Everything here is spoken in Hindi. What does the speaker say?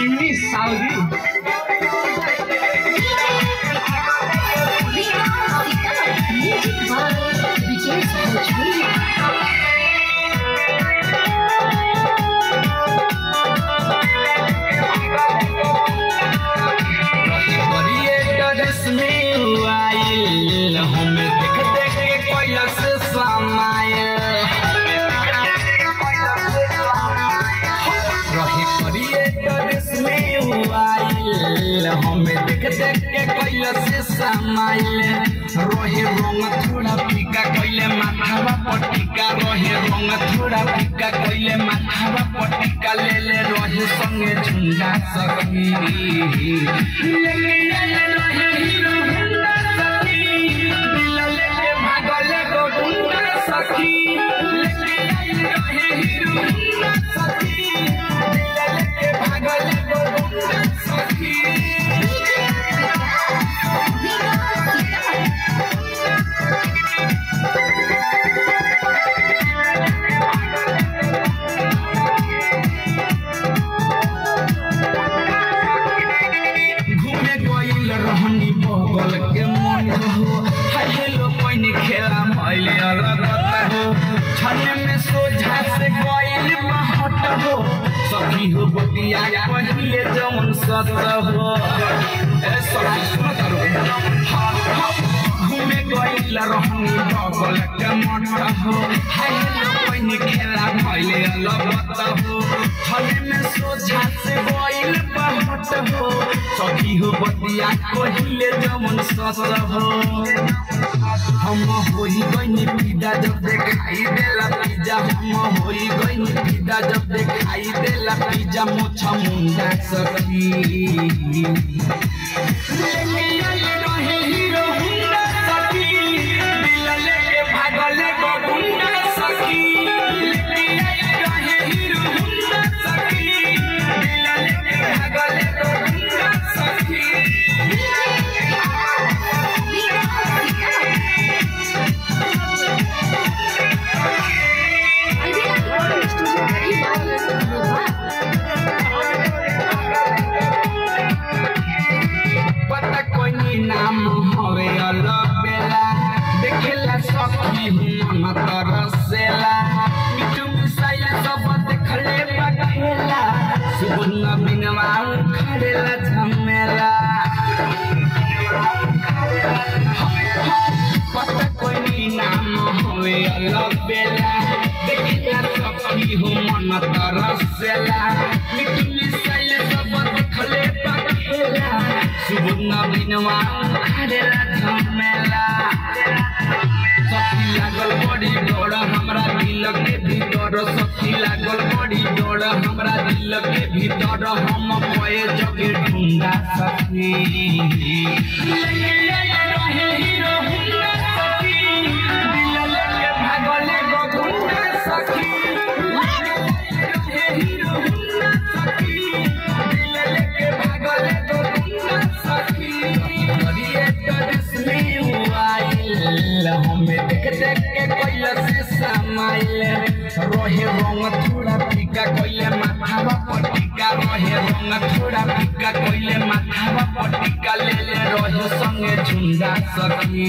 chimney salve. आइल हम देख देख के कोयस समाइल। रहे रंग थोड़ा फीका कइले माथावा पटिका। रहे रंग थोड़ा फीका कइले माथावा पटिका ले ले रहे संगे झुंडा सखी लेके आइले रहे हीरो हुंडा सखी। दिल लेके भागले गो गुंडा सखी। लेके आइले रहे हीरो हुंडा सखी। सखी हो जमन सत हो ए सखी सुन करो घूमे गईल रहनी बगल के मन हो हाय हेलो खेला भइले अलग हो छने में सोझा से गईल महट हो सखी हो बतिया कहिले जमन ससर हो। हम होई गइनी पिदा जब देखाई देला पिज्जा हम होई गइनी पिदा जब देखाई देला पिज्जा मोछा मुंडा सखी। बिनवा खड़ेला झमेला पता कोई नाम हवे अलग बेला देखेला सखी हम तरसेला मिठू मिसाइल सब देखले बखेला सुबह बिनवा खड़ेला झमेला सखी लागल बड़ी, डोर हमरा दिल के भीतर सखी भीतर हम पए जगे ढूंढा आइल हमें देख देख के कोइला से समाइल रहे रंग थोड़ा फीका कोइले माथावा पटिका रहे रंग थोड़ा फीका कोइले माथावा पटिका ले ले रहे संगे झुंडा सखी।